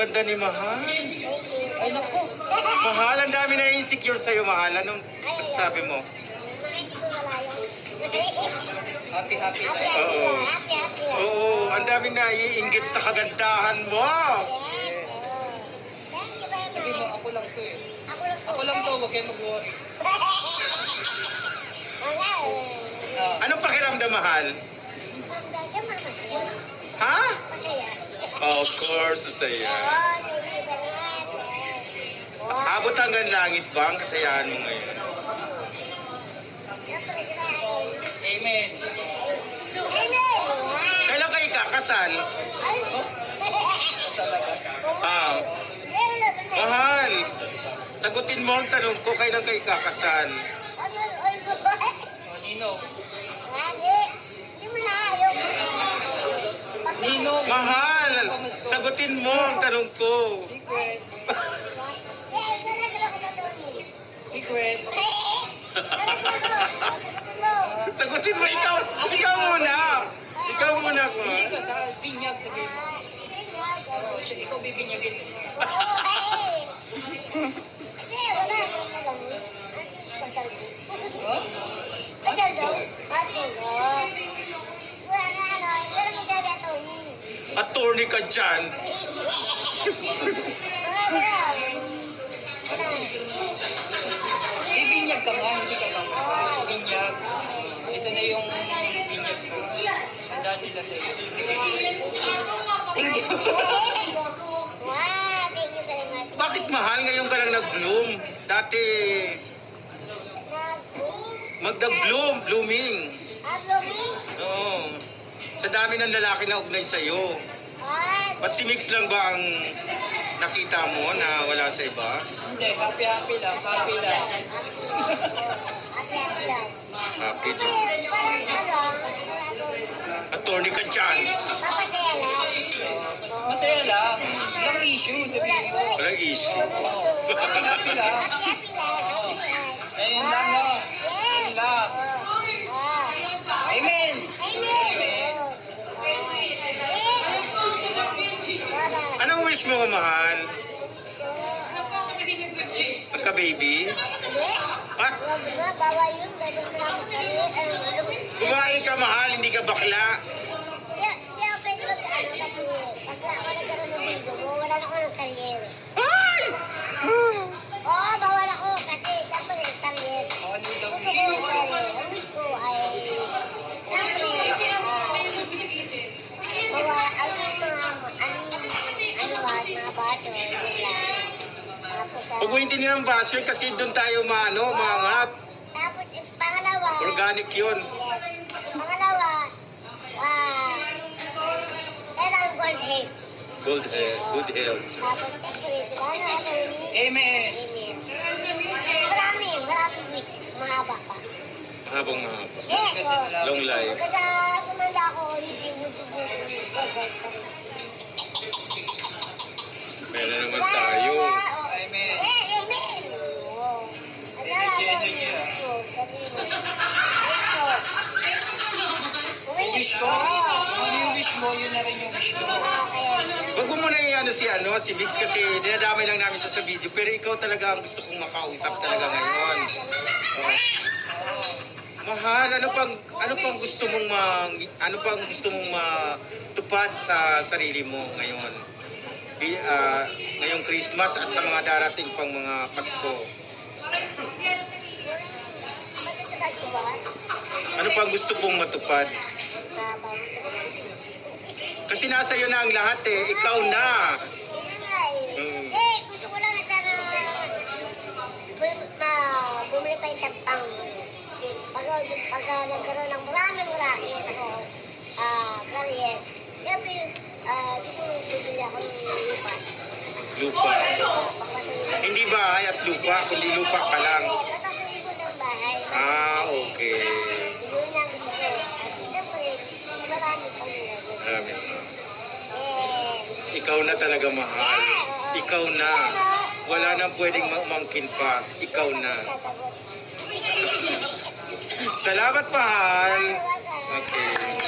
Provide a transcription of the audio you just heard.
ganda ni Mahal. Ay, naku. Mahal, ang dami na insecure sa'yo, Mahal. Anong sabi mo? Happy, happy. Oo. Oo, ang dami na iinggit sa kagandahan mo. Sabi mo, ako lang to eh. Ako lang to, huwag kayo mag-worry. Ah, Anong pakiramdam, Mahal? Ha? Of course, sa'yo. Abot hanggang langit ba ang kasayahan mo ngayon? amen. Kailan kayo kakasal? Ah, mahal. Sagutin mo ang tanong ko, kailan kayo kakasal? Nino. Nino. Mahal, sagutin mo ang tanong ko. Secret. Secret. Sagutin mo, ikaw, ikaw muna. Ikaw muna ko. Hindi ka sa binyag. Oh, siya, ikaw bibinyagin. ka dyan. Bibinyag ka nga, hindi ka ba? Binyag. Ito na yung binyag ko. Handa nila sa iyo. Thank you. Bakit mahal ngayon ka lang nag-bloom? Dati, mag-bloom, blooming. Oo. Sa dami ng lalaki na ugnay sa'yo. Ba't si Mix lang ba ang nakita mo na wala sa iba? Hindi, happy-happy lang. Happy lang. Happy din. Attorney ka dyan. Mas- Masaya lang. Walang issue, sabihin ko. Walang issue. Oo. Happy-happy lang. Ayun lang, no? Ayun lang. Amen. Amen. Wish mo, mahal? Pagka-baby? Ha? Lang kami. Kumain ka, mahal, hindi ka bakla. Mga bato. yun lang. Tapos, ah, ng basher kasi doon tayo maano, maangat. tapos eh, pangalawa, Organic yun. pangalawa, ah, kailangan gold head. Good health, good health. Tapos, decorated. Ano, ano, Amen. Marami, marami wish. Mahaba pa. Mahabang mahaba. Eh. Long life. Pagka tumanda ko. Ano yung wish mo, yun na rin yung wish ko. Huwag mo muna i-ano si, ano, si Vix kasi dinadamay lang namin siya sa video. Pero ikaw talaga ang gusto kong makausap talaga ngayon. Oo. Mahal, ano pang ano pang gusto mong ma, ano pang gusto mong matupad sa sarili mo ngayon? Ah, ngayong Christmas at sa mga darating pang mga Pasko. Ano pang gusto mong matupad? Kasi nasa iyo na ang lahat eh, ikaw na. Eh, eh, gusto ko lang bum- ma- bumili pa yung tampang. Pag, pag nagkaroon ng maraming racket ako, ah, career, siyempre, ah, siguro bibili ako ng lupa. Hindi bahay at lupa, kundi lupa pa lang. Papatayin ko ng bahay. Ah, okay. Yun ang gusto ko. At siyempre, marami pang ginagawa. Marami. Eh, Ikaw na talaga mahal. Ikaw na. Wala nang pwedeng mamangkin pa. Ikaw na. Salamat mahal. Okay.